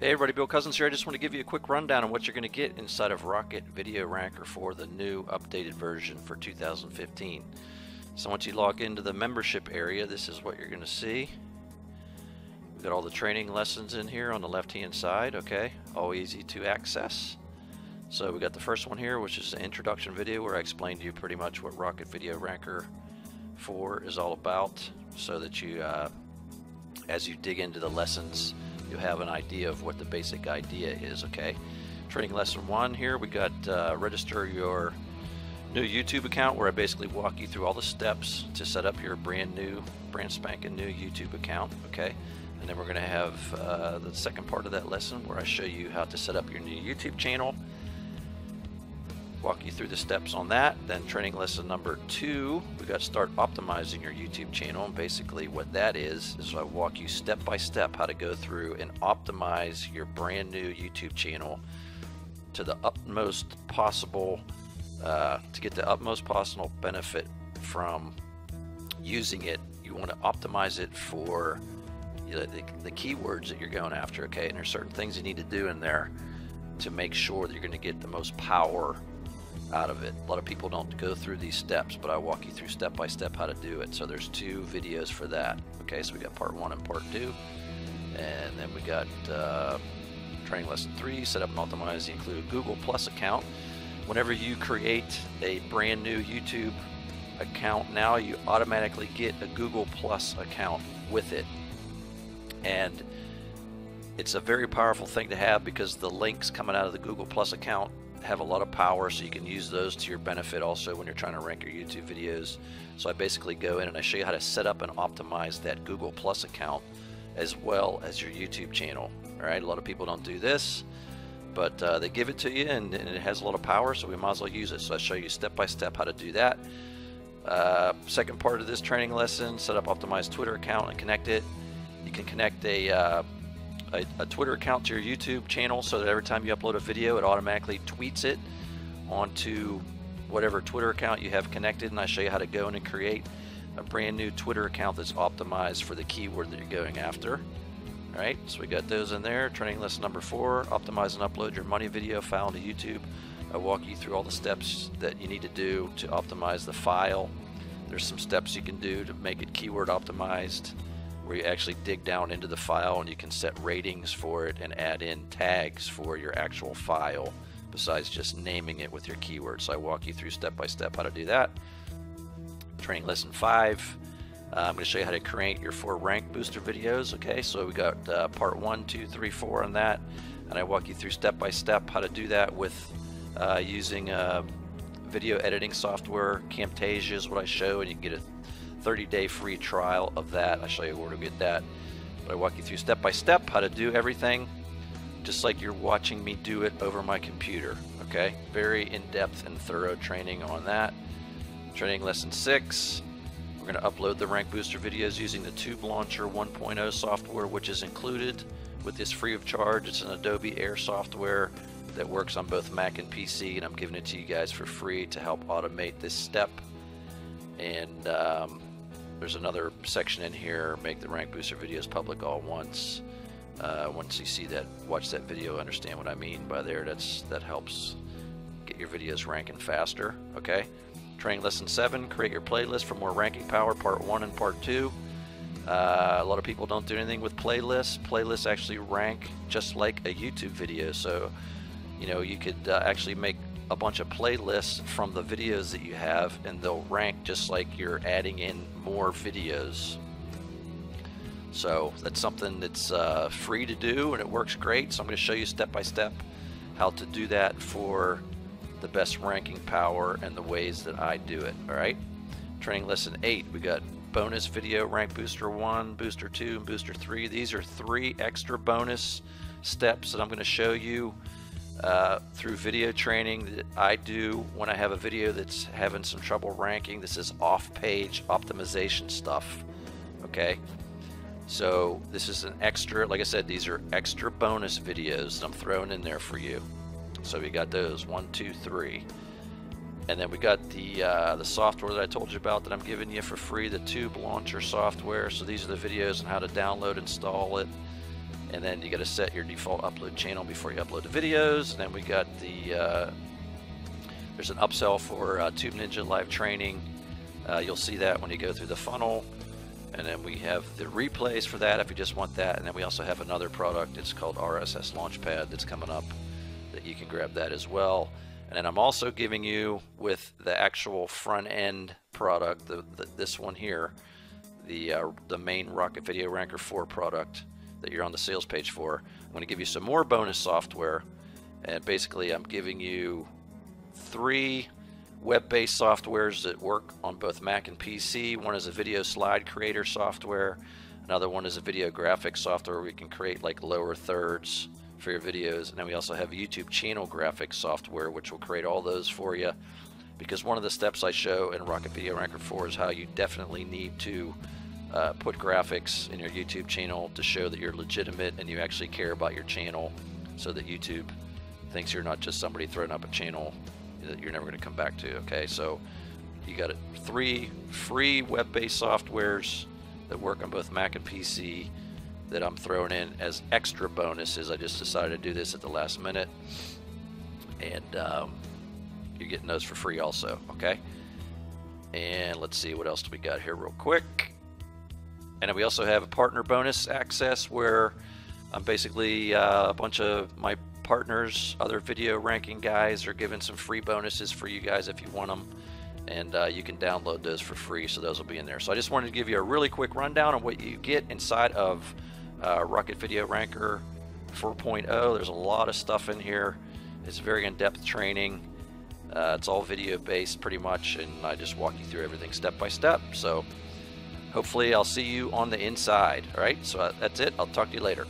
Hey everybody, Bill Cousins here. I just want to give you a quick rundown on what you're going to get inside of Rocket Video Ranker for the new updated version for 2015. So once you log into the membership area, this is what you're going to see. We've got all the training lessons in here on the left hand side, okay? All easy to access. So we got the first one here, which is an introduction video where I explained to you pretty much what Rocket Video Ranker 4 is all about so that you, uh, as you dig into the lessons, you have an idea of what the basic idea is, okay? Training lesson one here, we got uh, register your new YouTube account where I basically walk you through all the steps to set up your brand new, brand spanking new YouTube account, okay? And then we're gonna have uh, the second part of that lesson where I show you how to set up your new YouTube channel walk you through the steps on that. Then training lesson number two, we got to start optimizing your YouTube channel. And basically what that is, is I walk you step by step how to go through and optimize your brand new YouTube channel to the utmost possible, uh, to get the utmost possible benefit from using it. You want to optimize it for know, the, the keywords that you're going after, okay? And there's certain things you need to do in there to make sure that you're going to get the most power out of it. A lot of people don't go through these steps, but I walk you through step by step how to do it. So there's two videos for that. Okay, so we got part one and part two. And then we got uh, training lesson three, set up and optimize the include Google Plus account. Whenever you create a brand new YouTube account now, you automatically get a Google Plus account with it. And it's a very powerful thing to have because the links coming out of the Google Plus account have a lot of power so you can use those to your benefit also when you're trying to rank your YouTube videos. So I basically go in and I show you how to set up and optimize that Google Plus account as well as your YouTube channel. All right, a lot of people don't do this, but uh, they give it to you and, and, it has a lot of power, so we might as well use it. So I show you step by step how to do that. Uh, second part of this training lesson, set up optimized Twitter account and connect it. You can connect a uh, a, a, Twitter account to your YouTube channel so that every time you upload a video, it automatically tweets it onto whatever Twitter account you have connected. And I show you how to go in and create a brand new Twitter account that's optimized for the keyword that you're going after. All right, so we got those in there. Training lesson number four, optimize and upload your money video file to YouTube. I walk you through all the steps that you need to do to optimize the file. There's some steps you can do to make it keyword optimized where you actually dig down into the file and you can set ratings for it and add in tags for your actual file besides just naming it with your keywords. So I walk you through step by step how to do that. Training lesson five. Uh, I'm going to show you how to create your four rank booster videos. Okay, so we got uh, part one, two, three, four on that, and I walk you through step by step how to do that with uh, using uh, video editing software. Camtasia is what I show, and you can get a 30 day free trial of that. I'll show you where to get that. But I walk you through step by step how to do everything just like you're watching me do it over my computer. Okay, very in depth and thorough training on that. Training lesson six. We're going to upload the Rank Booster videos using the Tube Launcher 1.0 software, which is included with this free of charge. It's an Adobe Air software that works on both Mac and PC, and I'm giving it to you guys for free to help automate this step. And um, there's another section in here, make the rank booster videos public all once. Uh, once you see that, watch that video, understand what I mean by there. That's That helps get your videos ranking faster, okay? Training lesson seven, create your playlist for more ranking power, part one and part two. Uh, a lot of people don't do anything with playlists. Playlists actually rank just like a YouTube video. So, you know, you could uh, actually make a bunch of playlists from the videos that you have and they'll rank just like you're adding in more videos. So that's something that's uh, free to do and it works great. So I'm going to show you step by step how to do that for the best ranking power and the ways that I do it. All right. Training lesson eight, we got bonus video rank booster one, booster two, and booster three. These are three extra bonus steps that I'm going to show you uh, through video training that I do when I have a video that's having some trouble ranking. This is off-page optimization stuff. Okay, so this is an extra. Like I said, these are extra bonus videos that I'm throwing in there for you. So we got those one, two, three, and then we got the uh, the software that I told you about that I'm giving you for free, the Tube Launcher software. So these are the videos on how to download, install it, and then you got to set your default upload channel before you upload the videos. And then we got the uh, there's an upsell for uh, Tube Ninja Live Training. Uh, you'll see that when you go through the funnel. And then we have the replays for that if you just want that. And then we also have another product. It's called RSS Launchpad that's coming up that you can grab that as well. And then I'm also giving you with the actual front end product, the, the this one here, the uh, the main Rocket Video Ranker 4 product that you're on the sales page for. I'm going to give you some more bonus software. And basically, I'm giving you three web-based softwares that work on both Mac and PC. One is a video slide creator software. Another one is a video graphic software where we can create like lower thirds for your videos. And then we also have YouTube channel graphics software, which will create all those for you. Because one of the steps I show in Rocket Video Ranker 4 is how you definitely need to uh, put graphics in your YouTube channel to show that you're legitimate and you actually care about your channel so that YouTube thinks you're not just somebody throwing up a channel that you're never going to come back to. Okay, so you got three free web-based softwares that work on both Mac and PC that I'm throwing in as extra bonuses. I just decided to do this at the last minute, and um, you're getting those for free also. Okay, and let's see what else do we got here real quick. And we also have a partner bonus access where I'm basically uh, a bunch of my partners, other video ranking guys, are giving some free bonuses for you guys if you want them. And uh, you can download those for free, so those will be in there. So I just wanted to give you a really quick rundown on what you get inside of uh, Rocket Video Ranker 4.0. There's a lot of stuff in here. It's very in-depth training. Uh, it's all video based pretty much, and I just walk you through everything step by step. So hopefully I'll see you on the inside. All right, so uh, that's it. I'll talk to you later.